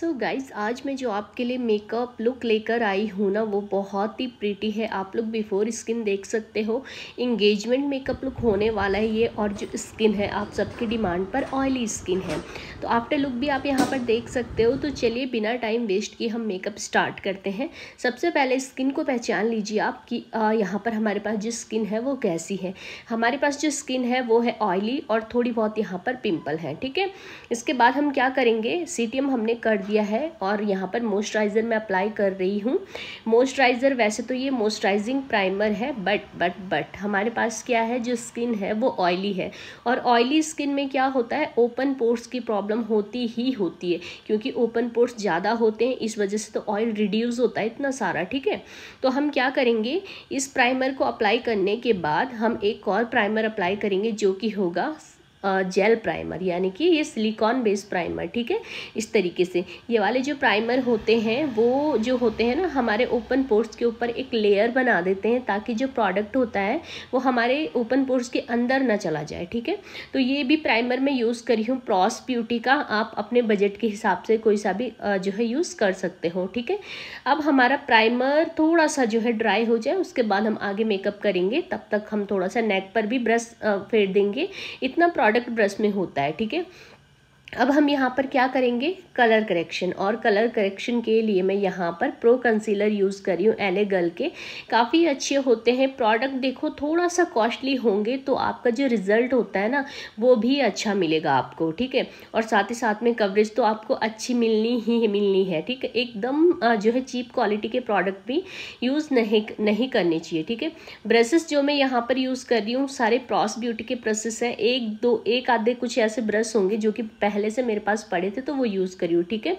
सो so guys आज मैं जो आपके लिए मेकअप लुक लेकर आई हूँ ना, वो बहुत ही प्रीटी है। आप लोग बिफोर स्किन देख सकते हो। इंगेजमेंट मेकअप लुक होने वाला है ये, और जो स्किन है, आप सबकी डिमांड पर ऑयली स्किन है। तो आफ्टर लुक भी आप यहाँ पर देख सकते हो। तो चलिए बिना टाइम वेस्ट किए हम मेकअप स्टार्ट करते हैं। सबसे पहले स्किन को पहचान लीजिए आप कि यहाँ पर हमारे पास जो स्किन है, वो कैसी है। हमारे पास जो स्किन है, वो है ऑयली और थोड़ी बहुत यहाँ पर पिम्पल है, ठीक है? इसके बाद हम क्या करेंगे? सीटीएम हमने कर दिया है और यहाँ पर मॉइस्चराइज़र मैं अप्लाई कर रही हूँ। मॉइस्चराइज़र वैसे तो ये मॉइस्चराइजिंग प्राइमर है बट बट बट हमारे पास क्या है, जो स्किन है वो ऑयली है। और ऑयली स्किन में क्या होता है ओपन पोर्स की प्रॉब्लम होती ही होती है, क्योंकि ओपन पोर्स ज़्यादा होते हैं, इस वजह से तो ऑयल रिड्यूज़ होता है इतना सारा, ठीक है? तो हम क्या करेंगे, इस प्राइमर को अप्लाई करने के बाद हम एक और प्राइमर अप्लाई करेंगे, जो कि होगा जेल प्राइमर, यानी कि ये सिलिकॉन बेस्ड प्राइमर, ठीक है? इस तरीके से। ये वाले जो प्राइमर होते हैं, वो जो होते हैं ना, हमारे ओपन पोर्स के ऊपर एक लेयर बना देते हैं ताकि जो प्रोडक्ट होता है, वो हमारे ओपन पोर्स के अंदर ना चला जाए, ठीक है? तो ये भी प्राइमर मैं यूज़ करी हूँ। प्रॉस ब्यूटी का आप अपने बजट के हिसाब से कोई सा भी जो है यूज़ कर सकते हो, ठीक है? अब हमारा प्राइमर थोड़ा सा जो है ड्राई हो जाए, उसके बाद हम आगे मेकअप करेंगे। तब तक हम थोड़ा सा नेक पर भी ब्रश फेर देंगे। इतना प्रोडक्ट ब्रश में होता है ठीक है? अब हम यहाँ पर क्या करेंगे? कलर करेक्शन और कलर करेक्शन के लिए मैं यहाँ पर प्रो कंसीलर यूज़ कर रही हूँ एले गर्ल के। काफ़ी अच्छे होते हैं। प्रोडक्ट देखो थोड़ा सा कॉस्टली होंगे तो आपका जो रिज़ल्ट होता है ना, वो भी अच्छा मिलेगा आपको, ठीक है? और साथ ही साथ में कवरेज तो आपको अच्छी मिलनी ही मिलनी है, ठीक है? एकदम जो है चीप क्वालिटी के प्रोडक्ट भी यूज़ नहीं नहीं करने चाहिए, ठीक है? ब्रशेस जो मैं यहाँ पर यूज़ कर रही हूँ, सारे प्रॉस ब्यूटी के ब्रशेस हैं। एक, दो, एक आधे कुछ ऐसे ब्रश होंगे जो कि पहले पहले से मेरे पास पड़े थे तो वो यूज़ करी हूँ, ठीक है?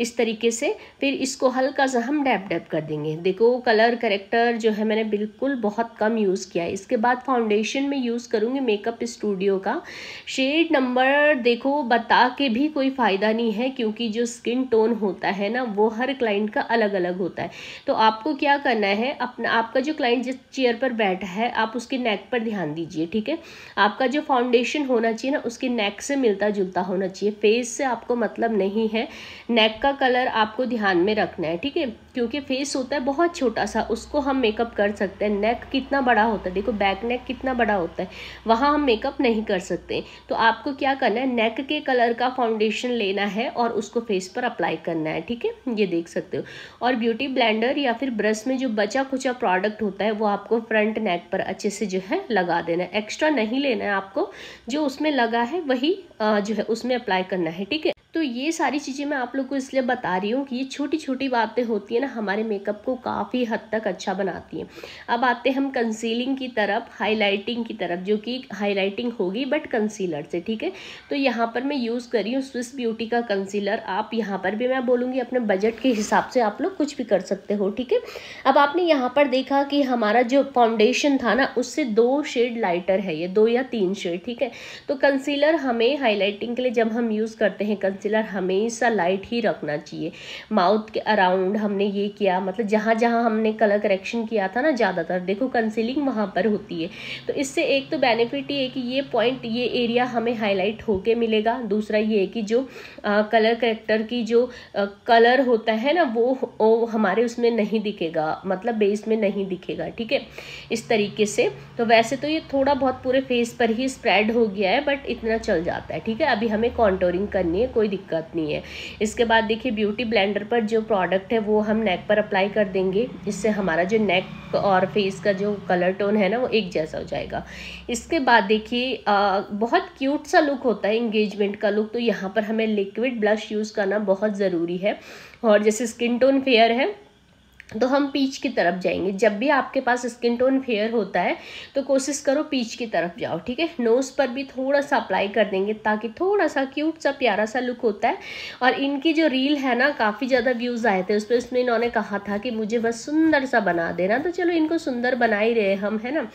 इस तरीके से फिर इसको हल्का सा हम डैप डैप कर देंगे। देखो कलर करेक्टर जो है मैंने बिल्कुल बहुत कम यूज़ किया है। इसके बाद फाउंडेशन में यूज़ करूँगी मेकअप स्टूडियो का। शेड नंबर देखो, बता के भी कोई फ़ायदा नहीं है, क्योंकि जो स्किन टोन होता है ना, वो हर क्लाइंट का अलग अलग होता है। तो आपको क्या करना है, अपना, आपका जो क्लाइंट जिस चेयर पर बैठा है, आप उसके नेक पर ध्यान दीजिए, ठीक है? आपका जो फाउंडेशन होना चाहिए ना, उसके नेक से मिलता जुलता होना चाहिए। चाहिए फेस से आपको मतलब नहीं है। नेक का कलर आपको ध्यान में रखना है, ठीक है? क्योंकि फेस होता है बहुत छोटा सा, उसको हम मेकअप कर सकते हैं। नेक कितना बड़ा होता है? देखो बैक नेक कितना बड़ा होता है। वहाँ हम मेकअप नहीं कर सकते। तो आपको क्या करना है? नेक के कलर का फाउंडेशन लेना है और उसको फेस पर अप्लाई करना है, ठीक है? ये देख सकते हो। और ब्यूटी ब्लेंडर या फिर ब्रश में जो बचा खुचा प्रोडक्ट होता है, वो आपको फ्रंट नेक पर अच्छे से जो है लगा देना है। एक्स्ट्रा नहीं लेना है आपको। जो उसमें लगा है, वही जो है उसमें अप्लाई करना है ठीक है? तो ये सारी चीज़ें मैं आप लोग को इसलिए बता रही हूँ कि ये छोटी छोटी बातें होती हैं ना, हमारे मेकअप को काफ़ी हद तक अच्छा बनाती हैं। अब आते हैं हम कंसीलिंग की तरफ़ हाइलाइटिंग की तरफ़, जो कि हाइलाइटिंग होगी बट कंसीलर से, ठीक है? तो यहाँ पर मैं यूज़ कर रही हूँ स्विस ब्यूटी का कंसीलर आप यहाँ पर भी मैं बोलूँगी अपने बजट के हिसाब से आप लोग कुछ भी कर सकते हो, ठीक है? अब आपने यहाँ पर देखा कि हमारा जो फाउंडेशन था ना, उससे दो शेड लाइटर है ये, दो या तीन शेड ठीक है? तो कंसीलर हमें हाईलाइटिंग के लिए जब हम यूज़ करते हैं कंसीलर हमेशा लाइट ही रखना चाहिए। माउथ के अराउंड हमने ये किया मतलब जहाँ जहाँ हमने कलर करेक्शन किया था ना ज़्यादातर देखो कंसीलिंग वहाँ पर होती है। तो इससे एक तो बेनिफिट ये है कि ये पॉइंट ये एरिया हमें हाईलाइट होके मिलेगा। दूसरा ये है कि जो आ, कलर करेक्टर की जो आ, कलर होता है ना वो, वो हमारे उसमें नहीं दिखेगा मतलब बेस में नहीं दिखेगा ठीक है? इस तरीके से। तो वैसे तो ये थोड़ा बहुत पूरे फेस पर ही स्प्रेड हो गया है बट इतना चल जाता है ठीक है? अभी हमें कॉन्टोरिंग करनी है कोई दिक्कत नहीं है। इसके बाद देखिए ब्यूटी ब्लेंडर पर जो प्रोडक्ट है, वो हम नेक पर अप्लाई कर देंगे। इससे हमारा जो नेक और फेस का जो कलर टोन है ना, वो एक जैसा हो जाएगा। इसके बाद देखिए बहुत क्यूट सा लुक होता है इंगेजमेंट का लुक तो यहाँ पर हमें लिक्विड ब्लश यूज़ करना बहुत ज़रूरी है। और जैसे स्किन टोन फेयर है तो हम पीच की तरफ़ जाएँगे। जब भी आपके पास स्किन टोन फेयर होता है तो कोशिश करो पीच की तरफ़ जाओ, ठीक है? नोज़ पर भी थोड़ा सा अप्लाई कर देंगे ताकि थोड़ा सा क्यूट सा प्यारा सा लुक होता है। और इनकी जो रील है ना, काफ़ी ज़्यादा व्यूज़ आए थे उस पर उसमें इन्होंने कहा था कि मुझे बस सुंदर सा बना देना। तो चलो इनको सुंदर बना ही रहे हम, है ना?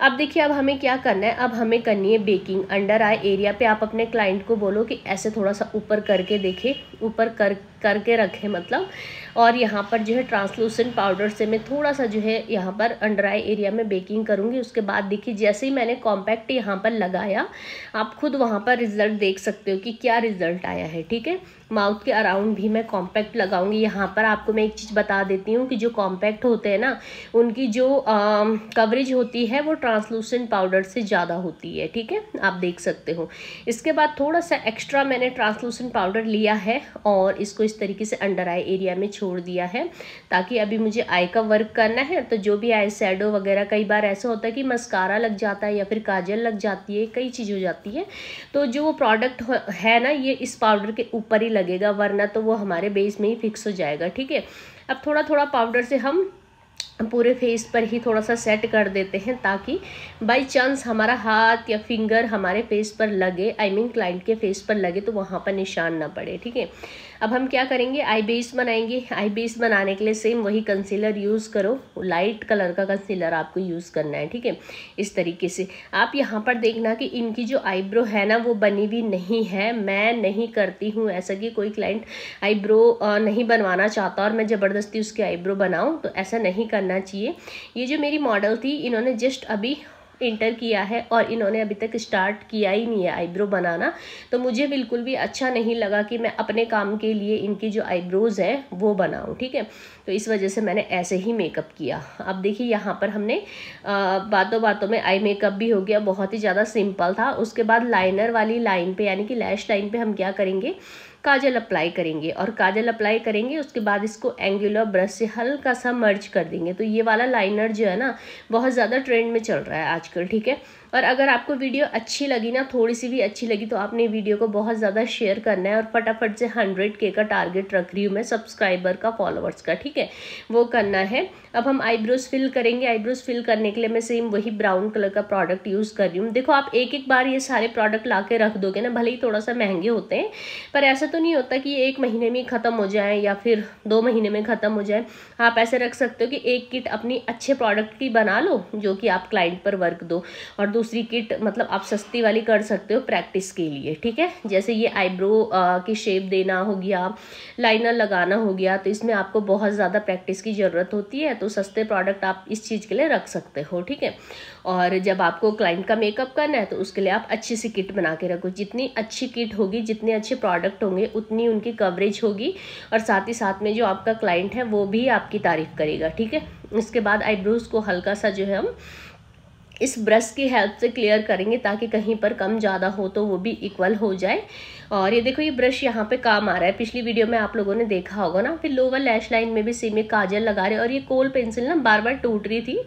अब देखिए, अब हमें क्या करना है? अब हमें करनी है बेकिंग अंडर आई एरिया पे आप अपने क्लाइंट को बोलो कि ऐसे थोड़ा सा ऊपर करके देखे। ऊपर कर करके रखें मतलब। और यहाँ पर जो है ट्रांसलूसेंट पाउडर से मैं थोड़ा सा जो है यहाँ पर अंडर आई एरिया में बेकिंग करूँगी। उसके बाद देखिए, जैसे ही मैंने कॉम्पैक्ट यहाँ पर लगाया, आप खुद वहाँ पर रिज़ल्ट देख सकते हो कि क्या रिज़ल्ट आया है, ठीक है? माउथ के अराउंड भी मैं कॉम्पैक्ट लगाऊँगी। यहाँ पर आपको मैं एक चीज़ बता देती हूँ कि जो कॉम्पैक्ट होते हैं ना, उनकी जो कवरेज होती है वो ट्रांसलूसेंट पाउडर से ज़्यादा होती है, ठीक है? आप देख सकते हो। इसके बाद थोड़ा सा एक्स्ट्रा मैंने ट्रांसलूसेंट पाउडर लिया है और इसको इस तरीके से अंडर आई एरिया में छोड़ दिया है, ताकि अभी मुझे आई का वर्क करना है। तो जो भी आई सैडो वगैरह, कई बार ऐसा होता है कि मस्कारा लग जाता है या फिर काजल लग जाती है, कई चीज़ हो जाती है। तो जो वो प्रोडक्ट है ना, ये इस पाउडर के ऊपर ही लगेगा, वरना तो वो हमारे बेस में ही फिक्स हो जाएगा, ठीक है? अब थोड़ा थोड़ा पाउडर से हम पूरे फेस पर ही थोड़ा सा सेट कर देते हैं, ताकि बाई चांस हमारा हाथ या फिंगर हमारे फेस पर लगे आई मीन क्लाइंट के फेस पर लगे तो वहाँ पर निशान ना पड़े, ठीक है? अब हम क्या करेंगे? आई बेस बनाएँगे। आई बेस बनाने के लिए सेम वही कंसीलर यूज़ करो। लाइट कलर का कंसीलर आपको यूज़ करना है, ठीक है? इस तरीके से। आप यहाँ पर देखना कि इनकी जो आईब्रो है ना, वो बनी हुई नहीं है। मैं नहीं करती हूँ ऐसा कि कोई क्लाइंट आईब्रो नहीं बनवाना चाहता और मैं ज़बरदस्ती उसकी आईब्रो बनाऊँ तो ऐसा नहीं करना चाहिए। ये जो मेरी मॉडल थी, इन्होंने जस्ट अभी इंटर किया है और इन्होंने अभी तक स्टार्ट किया ही नहीं है आईब्रो बनाना। तो मुझे बिल्कुल भी अच्छा नहीं लगा कि मैं अपने काम के लिए इनकी जो आईब्रोज़ है, वो बनाऊँ, ठीक है? तो इस वजह से मैंने ऐसे ही मेकअप किया। अब देखिए, यहाँ पर हमने बातों बातों में आई मेकअप भी हो गया, बहुत ही ज़्यादा सिंपल था। उसके बाद लाइनर वाली लाइन पे, यानी कि लैश लाइन पे हम क्या करेंगे? काजल अप्लाई करेंगे और काजल अप्लाई करेंगे, उसके बाद इसको एंगुलर ब्रश से हल्का सा मर्ज कर देंगे। तो ये वाला लाइनर जो है ना, बहुत ज़्यादा ट्रेंड में चल रहा है आजकल, ठीक है? और अगर आपको वीडियो अच्छी लगी ना, थोड़ी सी भी अच्छी लगी तो आपने वीडियो को बहुत ज़्यादा शेयर करना है और फटाफट से हंड्रेड के का टारगेट रख रही हूँ मैं सब्सक्राइबर का, फॉलोअर्स का, ठीक है? वो करना है। अब हम आईब्रोज फिल करेंगे। आईब्रोज फिल करने के लिए मैं सेम वही ब्राउन कलर का प्रोडक्ट यूज़ कर रही हूँ। देखो, आप एक एक बार ये सारे प्रोडक्ट ला के रख दोगे ना, भले ही थोड़ा सा महँगे होते हैं, पर ऐसा तो नहीं होता कि ये एक महीने में ख़त्म हो जाए या फिर दो महीने में ख़त्म हो जाए। आप ऐसे रख सकते हो कि एक किट अपनी अच्छे प्रोडक्ट की बना लो, जो कि आप क्लाइंट पर वर्क दो। और दूसरी किट मतलब आप सस्ती वाली कर सकते हो प्रैक्टिस के लिए, ठीक है? जैसे ये आईब्रो की शेप देना हो गया, लाइनर लगाना हो गया तो इसमें आपको बहुत ज़्यादा प्रैक्टिस की ज़रूरत होती है तो सस्ते प्रोडक्ट आप इस चीज़ के लिए रख सकते हो, ठीक है? और जब आपको क्लाइंट का मेकअप करना है तो उसके लिए आप अच्छी सी किट बना के रखो। जितनी अच्छी किट होगी, जितने अच्छे प्रोडक्ट होंगे, उतनी उनकी कवरेज होगी, और साथ ही साथ में जो आपका क्लाइंट है, वो भी आपकी तारीफ़ करेगा, ठीक है? इसके बाद आईब्रोज को हल्का सा जो है हम इस ब्रश की हेल्प से क्लियर करेंगे ताकि कहीं पर कम ज़्यादा हो तो वो भी इक्वल हो जाए। और ये देखो, ये ब्रश यहाँ पे काम आ रहा है। पिछली वीडियो में आप लोगों ने देखा होगा ना, फिर लोअर लैश लाइन में भी सेम काजल लगा रहे और ये कोल पेंसिल ना बार बार टूट रही थी।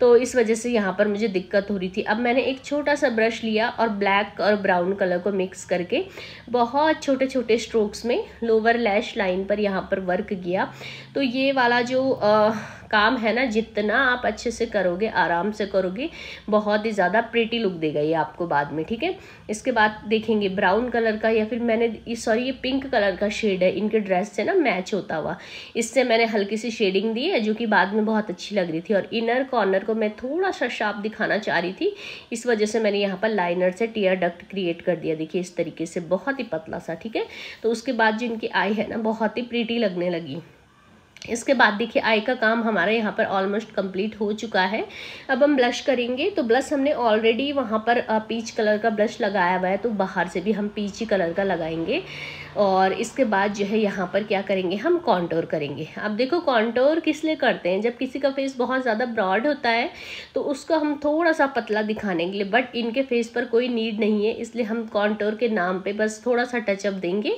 तो इस वजह से यहाँ पर मुझे दिक्कत हो रही थी। अब मैंने एक छोटा सा ब्रश लिया और ब्लैक और ब्राउन कलर को मिक्स करके बहुत छोटे छोटे स्ट्रोक्स में लोअर लैश लाइन पर यहाँ पर वर्क किया। तो ये वाला जो आ, काम है ना जितना आप अच्छे से करोगे आराम से करोगे बहुत ही ज़्यादा प्रीटी लुक देगा ये आपको बाद में ठीक है? इसके बाद देखेंगे ब्राउन कलर का या फिर मैंने सॉरी ये पिंक कलर का शेड है। इनके ड्रेस से ना मैच होता हुआ। इससे मैंने हल्की सी शेडिंग दी है जो कि बाद में बहुत अच्छी लग रही थी। और इनर कॉर्नर को मैं थोड़ा सा शार्प दिखाना चाह रही थी। इस वजह से मैंने यहाँ पर लाइनर से टीयर डक्ट क्रिएट कर दिया। देखिए, इस तरीके से बहुत ही पतला सा, ठीक है? तो उसके बाद जो इनकी आई है ना, बहुत ही प्रीटी लगने लगी। इसके बाद देखिए आई का काम हमारा यहाँ पर ऑलमोस्ट कंप्लीट हो चुका है। अब हम ब्लश करेंगे तो ब्लश हमने ऑलरेडी वहाँ पर पीच कलर का ब्लश लगाया हुआ है तो बाहर से भी हम पीच ही कलर का लगाएँगे। और इसके बाद जो है, यहाँ पर क्या करेंगे, हम कॉन्टोर करेंगे। अब देखो कॉन्टोर किस लिए करते हैं? जब किसी का फेस बहुत ज़्यादा ब्रॉड होता है तो उसको हम थोड़ा सा पतला दिखाने के लिए बट इनके फेस पर कोई नीड नहीं है, इसलिए हम कॉन्टोर के नाम पर बस थोड़ा सा टचअप देंगे।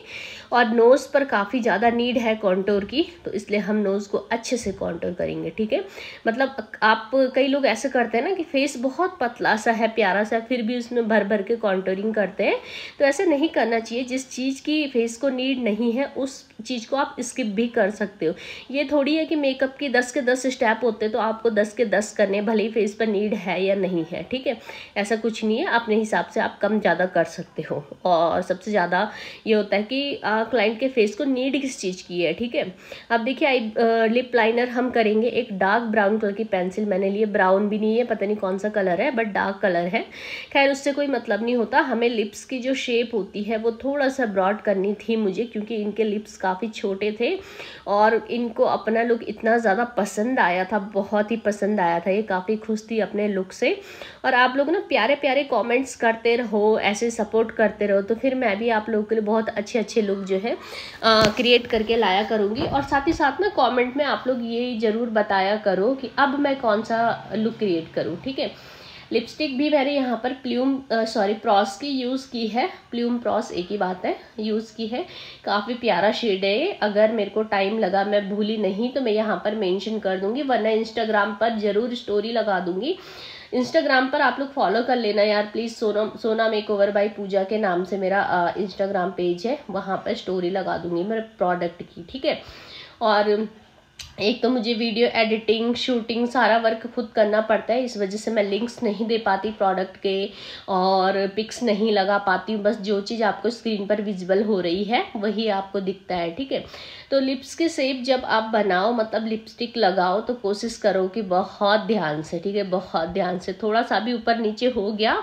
और नोज़ पर काफ़ी ज़्यादा नीड है कॉन्टोर की तो इसलिए हम नोज़ को अच्छे से कॉन्टोर करेंगे, ठीक है? मतलब आप कई लोग ऐसे करते हैं ना कि फेस बहुत पतला सा है, प्यारा सा फिर भी उसमें भर भर के कॉन्टोरिंग करते हैं। तो ऐसे नहीं करना चाहिए, जिस चीज़ की फेस को नीड नहीं है, उस चीज़ को आप स्किप भी कर सकते हो। ये थोड़ी है कि मेकअप की दस के दस स्टेप होते तो आपको दस के दस करने भले ही फेस पर नीड है या नहीं है, ठीक है? ऐसा कुछ नहीं है, अपने हिसाब से आप कम ज़्यादा कर सकते हो। और सबसे ज़्यादा ये होता है कि क्लाइंट के फेस को नीड किस चीज़ की है, ठीक है? अब देखिए आई लिप लाइनर हम करेंगे एक डार्क ब्राउन कलर की पेंसिल मैंने लिए ब्राउन भी नहीं है, पता नहीं कौन सा कलर है बट डार्क कलर है। खैर, उससे कोई मतलब नहीं होता। हमें लिप्स की जो शेप होती है, वो थोड़ा सा ब्रॉड करनी थी मुझे, क्योंकि इनके लिप्स काफ़ी छोटे थे और इनको अपना लुक इतना ज़्यादा पसंद आया था, बहुत ही पसंद आया था। ये काफ़ी खुश थी अपने लुक से। और आप लोग ना प्यारे प्यारे कॉमेंट्स करते रहो, ऐसे सपोर्ट करते रहो तो फिर मैं भी आप लोगों के लिए बहुत अच्छे अच्छे लुक जो है क्रिएट करके लाया करूँगी। और साथ ही साथ ना कॉमेंट में आप लोग ये ज़रूर बताया करो कि अब मैं कौन सा लुक क्रिएट करूँ, ठीक है? लिपस्टिक भी मैंने यहाँ पर प्ल्यूम सॉरी प्रॉस की यूज़ की है। प्ल्यूम प्रॉस एक ही बात है यूज़ की है। काफ़ी प्यारा शेड है अगर मेरे को टाइम लगा, मैं भूली नहीं तो मैं यहाँ पर मेंशन कर दूँगी, वरना इंस्टाग्राम पर ज़रूर स्टोरी लगा दूँगी। इंस्टाग्राम पर आप लोग फॉलो कर लेना यार प्लीज़ सोना सोना मेक ओवर बाई पूजा के नाम से मेरा इंस्टाग्राम पेज है, वहाँ पर स्टोरी लगा दूँगी मेरे प्रोडक्ट की, ठीक है? और एक तो मुझे वीडियो एडिटिंग, शूटिंग सारा वर्क खुद करना पड़ता है, इस वजह से मैं लिंक्स नहीं दे पाती प्रोडक्ट के और पिक्स नहीं लगा पाती हूँ, बस जो चीज़ आपको स्क्रीन पर विजिबल हो रही है, वही आपको दिखता है, ठीक है? तो लिप्स के सेप जब आप बनाओ मतलब लिपस्टिक लगाओ तो कोशिश करो कि बहुत ध्यान से, ठीक है? बहुत ध्यान से, थोड़ा सा भी ऊपर नीचे हो गया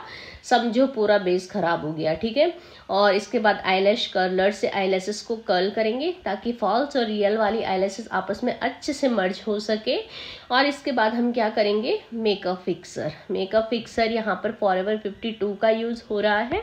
समझो पूरा बेस खराब हो गया, ठीक है? और इसके बाद आईलैश कर्लर से आईलैसेस को कर्ल करेंगे ताकि फॉल्स और रियल वाली आईलैसेस आपस में अच्छे से मर्ज हो सके। और इसके बाद हम क्या करेंगे? मेकअप फिक्सर मेकअप फिक्सर यहाँ पर फॉर फिफ्टी टू का यूज़ हो रहा है।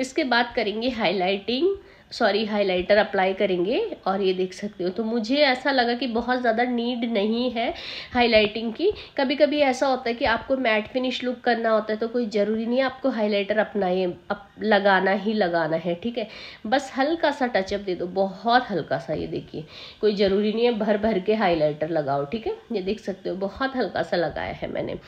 इसके बाद करेंगे हाईलाइटिंग सॉरी हाइलाइटर अप्लाई करेंगे और ये देख सकते हो। तो मुझे ऐसा लगा कि बहुत ज़्यादा नीड नहीं है हाइलाइटिंग की। कभी कभी ऐसा होता है कि आपको मैट फिनिश लुक करना होता है तो कोई ज़रूरी नहीं है आपको हाइलाइटर अपनाए, अप, लगाना ही लगाना है, ठीक है? बस हल्का सा टचअप दे दो, बहुत हल्का सा ये देखिए। कोई ज़रूरी नहीं है भर भर के हाईलाइटर लगाओ, ठीक है? ये देख सकते हो, बहुत हल्का सा लगाया है मैंने।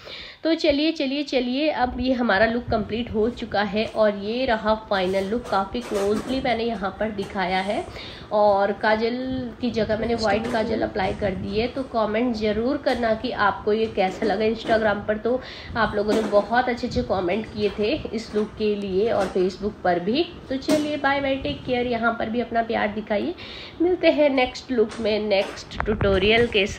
तो चलिए चलिए चलिए, अब ये हमारा लुक कंप्लीट हो चुका है और ये रहा फाइनल लुक काफ़ी क्लोजली मैंने यहाँ यहाँ पर दिखाया है। और काजल की जगह मैंने वाइट काजल अप्लाई कर दी है तो कमेंट ज़रूर करना कि आपको ये कैसा लगा इंस्टाग्राम पर। तो आप लोगों ने बहुत अच्छे अच्छे कमेंट किए थे इस लुक के लिए और फेसबुक पर भी। तो चलिए बाय बाय टेक केयर यहाँ पर भी अपना प्यार दिखाइए। मिलते हैं नेक्स्ट लुक में नेक्स्ट टूटोरियल के साथ।